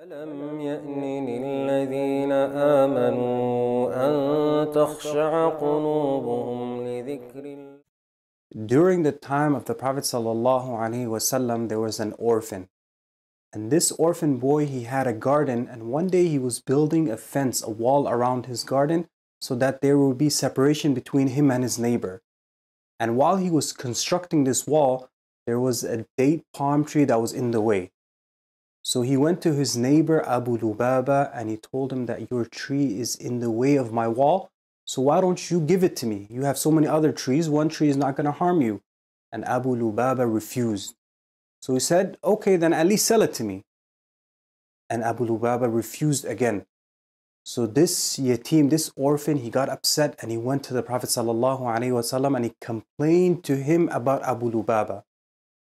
ألم يأن للذين آمنوا أن تخشع قلوبهم لذكر الله During the time of the Prophet ﷺ, there was an orphan. And this orphan boy, he had a garden, and one day he was building a fence, a wall around his garden, so that there would be separation between him and his neighbor. And while he was constructing this wall, there was a date palm tree that was in the way. So he went to his neighbor Abu Lubaba and he told him that your tree is in the way of my wall. So why don't you give it to me? You have so many other trees, one tree is not going to harm you. And Abu Lubaba refused. So he said, Okay, then at least sell it to me. And Abu Lubaba refused again. So this yatim, this orphan, he got upset and he went to the Prophet ﷺ and he complained to him about Abu Lubaba.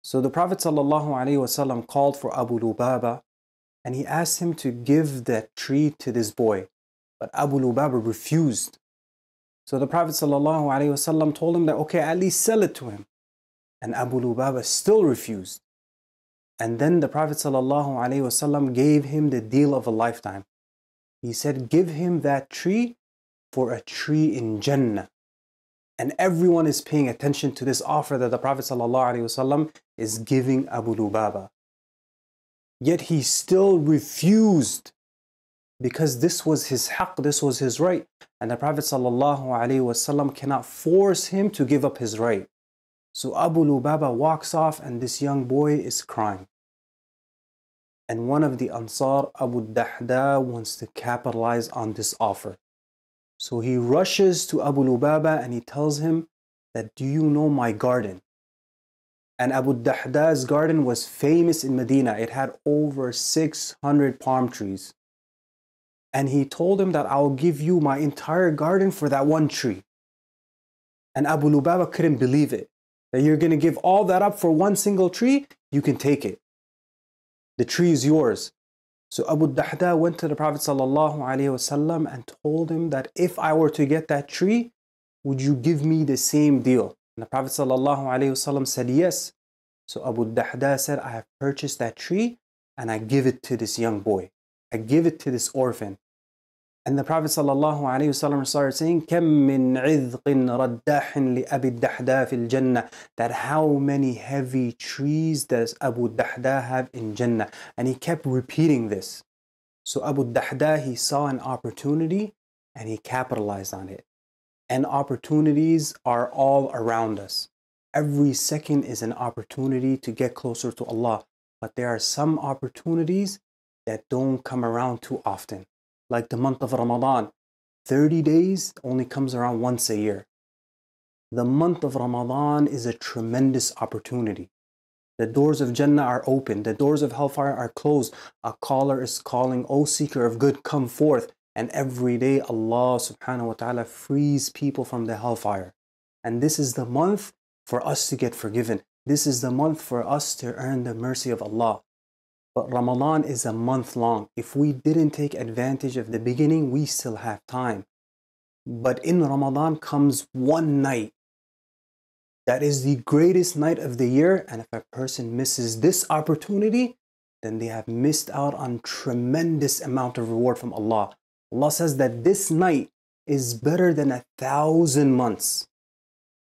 So the Prophet ﷺ called for Abu Lubaba and he asked him to give that tree to this boy. But Abu Lubaba refused. So the Prophet ﷺ told him that, okay, at least sell it to him. And Abu Lubaba still refused. And then the Prophet ﷺ gave him the deal of a lifetime. He said, give him that tree for a tree in Jannah. And everyone is paying attention to this offer that the Prophet ﷺ is giving Abu Lubaba. Yet he still refused because this was his haqq, this was his right. And the Prophet ﷺ cannot force him to give up his right. So Abu Lubaba walks off and this young boy is crying. And one of the Ansar, Abu Dahda, wants to capitalize on this offer. So he rushes to Abu Lubaba and he tells him that, do you know my garden? And Abu Dahda's garden was famous in Medina. It had over 600 palm trees. And he told him that I'll give you my entire garden for that one tree. And Abu Lubaba couldn't believe it. That you're going to give all that up for one single tree, you can take it. The tree is yours. So Abu Dahda went to the Prophet ﷺ and told him that if I were to get that tree, would you give me the same deal? And the Prophet ﷺ said yes. So Abu Dahda said, I have purchased that tree and I give it to this young boy. I give it to this orphan. And the Prophet ﷺ started saying, كَم مِّن عِذْقٍ رَدَّاحٍ لِأَبِي الدَّحْدَى فِي الْجَنَّةِ That how many heavy trees does Abu Dahda have in Jannah? And he kept repeating this. So Abu Dahda, he saw an opportunity and he capitalized on it. And opportunities are all around us. Every second is an opportunity to get closer to Allah. But there are some opportunities that don't come around too often like the month of Ramadan. 30 days only comes around once a year. The month of Ramadan is a tremendous opportunity. The doors of Jannah are open, the doors of hellfire are closed. A caller is calling, O seeker of good, come forth. And every day Allah subhanahu wa ta'ala frees people from the hellfire. And this is the month for us to get forgiven. This is the month for us to earn the mercy of Allah. But Ramadan is a month long. If we didn't take advantage of the beginning, we still have time. But in Ramadan comes one night that is the greatest night of the year. And if a person misses this opportunity, then they have missed out on tremendous amount of reward from Allah. Allah says that this night is better than a thousand months.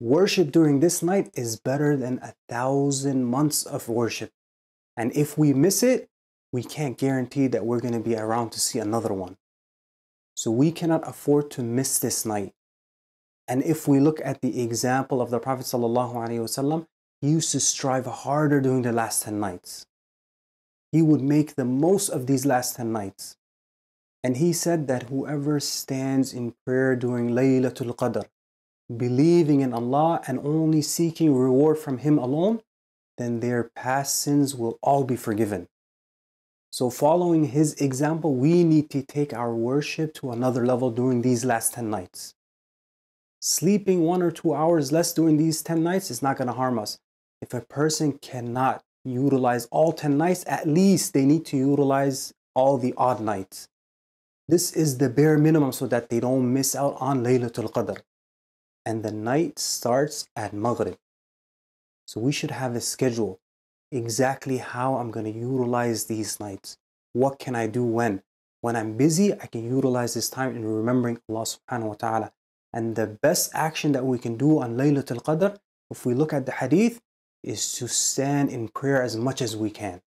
Worship during this night is better than a thousand months of worship. And if we miss it, we can't guarantee that we're going to be around to see another one. So we cannot afford to miss this night. And if we look at the example of the Prophet ﷺ, he used to strive harder during the last 10 nights. He would make the most of these last 10 nights. And he said that whoever stands in prayer during Laylatul Qadr, believing in Allah and only seeking reward from Him alone, then their past sins will all be forgiven. So, following his example, we need to take our worship to another level during these last 10 nights. Sleeping one or two hours less during these 10 nights is not going to harm us. If a person cannot utilize all 10 nights, at least they need to utilize all the odd nights. This is the bare minimum so that they don't miss out on Laylatul Qadr. And the night starts at Maghrib. So we should have a schedule exactly how I'm going to utilize these nights. what can I do when? When I'm busy, I can utilize this time in remembering Allah subhanahu wa ta'ala. And the best action that we can do on Laylatul Qadr, if we look at the hadith, is to stand in prayer as much as we can.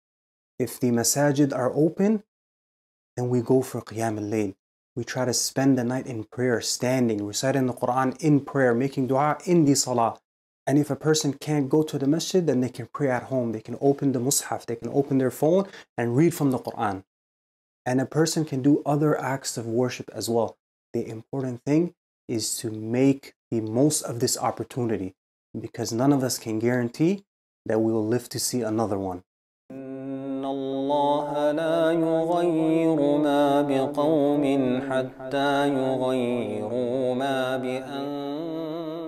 If the masajid are open, then we go for Qiyam al-Layl. We try to spend the night in prayer, standing, reciting the Quran in prayer, making dua in the salah. And if a person can't go to the masjid, then they can pray at home. They can open the mushaf, they can open their phone and read from the Quran. And a person can do other acts of worship as well. The important thing is to make the most of this opportunity because none of us can guarantee that we will live to see another one. إن الله لا يغير ما بقوم حتى يغيروا ما بأنفسهم